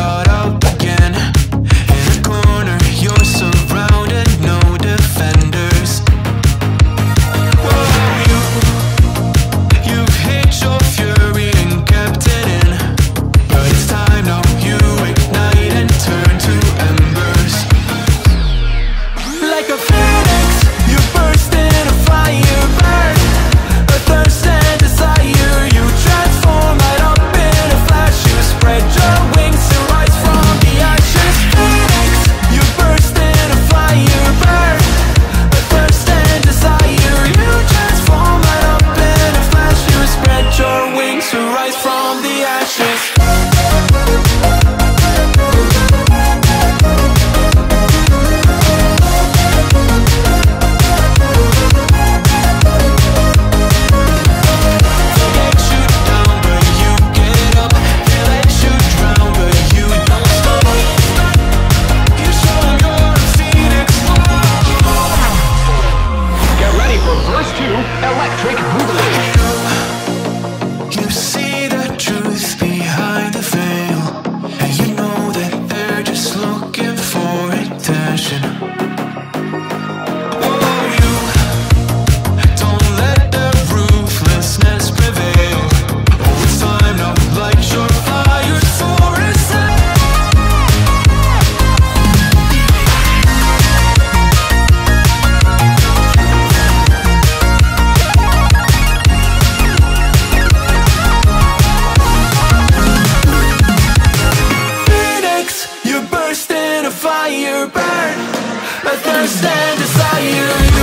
start But understand you.